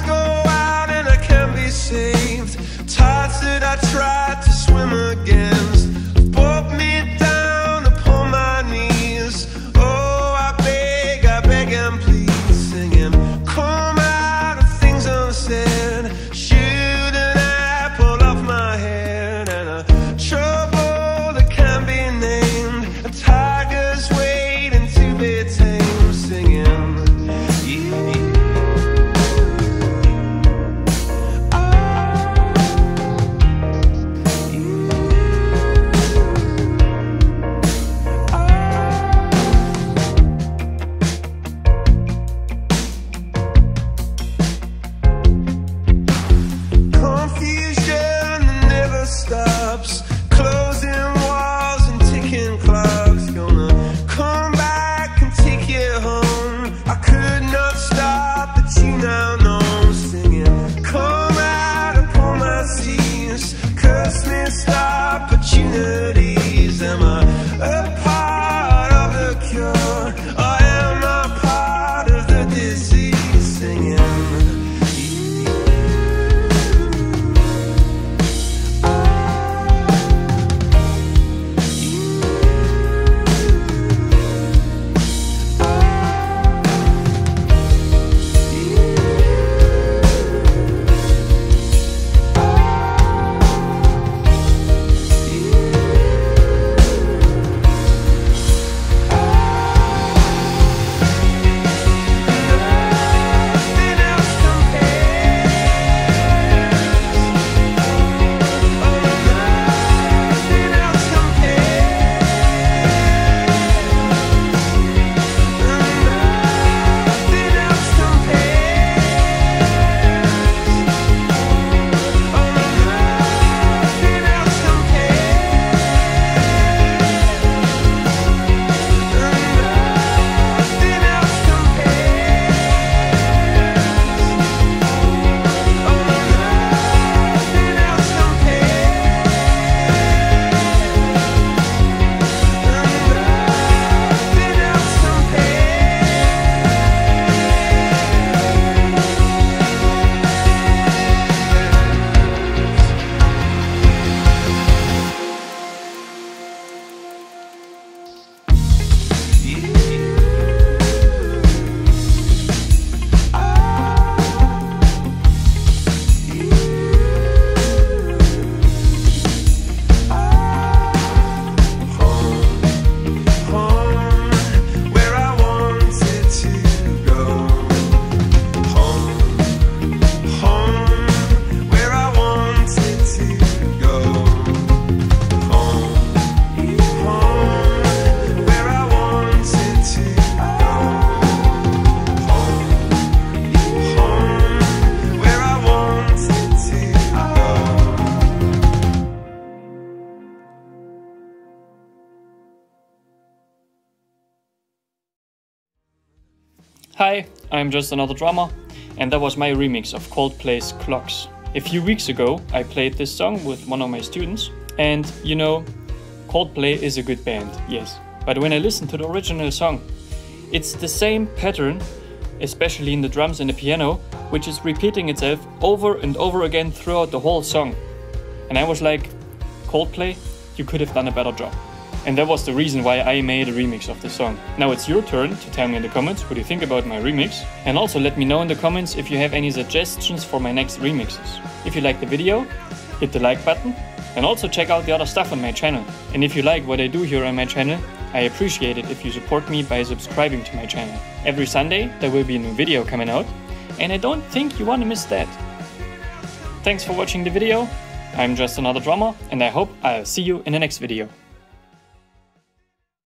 go out and I can't be saved. I tried to swim again. Disease? Singing. Home, Hi, I'm just another drummer, and that was my remix of Coldplay's Clocks. A few weeks ago, I played this song with one of my students, and you know, Coldplay is a good band, yes. But when I listen to the original song, it's the same pattern, especially in the drums and the piano, which is repeating itself over and over again throughout the whole song. And I was like, Coldplay, you could have done a better job. And that was the reason why I made a remix of the song. Now it's your turn to tell me in the comments what you think about my remix. And also let me know in the comments if you have any suggestions for my next remixes. If you like the video, hit the like button and also check out the other stuff on my channel. And if you like what I do here on my channel, I appreciate it if you support me by subscribing to my channel. Every Sunday there will be a new video coming out and I don't think you want to miss that. Thanks for watching the video. I'm just another drummer and I hope I'll see you in the next video.